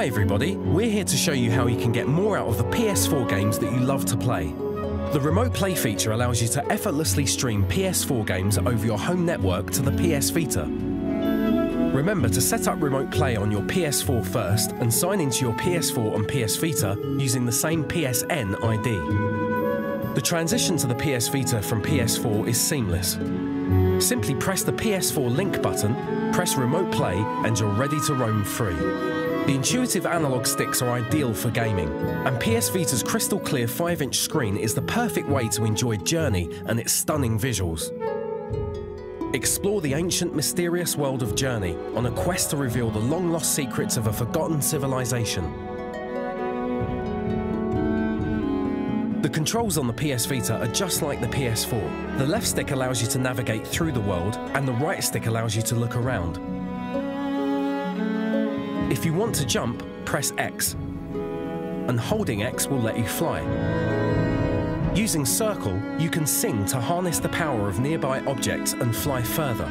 Hi everybody, we're here to show you how you can get more out of the PS4 games that you love to play. The Remote Play feature allows you to effortlessly stream PS4 games over your home network to the PS Vita. Remember to set up Remote Play on your PS4 first and sign into your PS4 and PS Vita using the same PSN ID. The transition to the PS Vita from PS4 is seamless. Simply press the PS4 link button, press Remote Play, and you're ready to roam free. The intuitive analog sticks are ideal for gaming, and PS Vita's crystal clear 5 inch screen is the perfect way to enjoy Journey and its stunning visuals. Explore the ancient, mysterious world of Journey on a quest to reveal the long lost secrets of a forgotten civilization. The controls on the PS Vita are just like the PS4. The left stick allows you to navigate through the world, and the right stick allows you to look around. If you want to jump, press X, and holding X will let you fly. Using circle, you can sing to harness the power of nearby objects and fly further.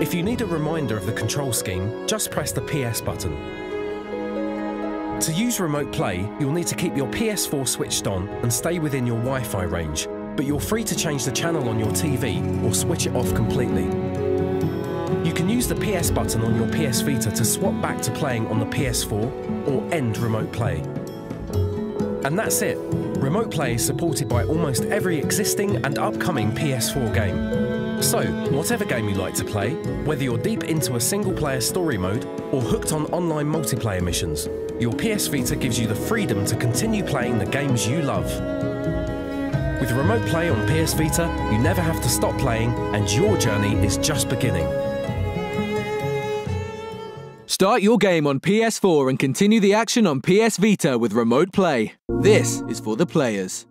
If you need a reminder of the control scheme, just press the PS button. To use Remote Play, you'll need to keep your PS4 switched on and stay within your Wi-Fi range, but you're free to change the channel on your TV or switch it off completely. Use the PS button on your PS Vita to swap back to playing on the PS4 or end Remote Play. And that's it. Remote Play is supported by almost every existing and upcoming PS4 game. So, whatever game you like to play, whether you're deep into a single player story mode or hooked on online multiplayer missions, your PS Vita gives you the freedom to continue playing the games you love. With Remote Play on PS Vita, you never have to stop playing and your journey is just beginning. Start your game on PS4 and continue the action on PS Vita with Remote Play. This is for the players.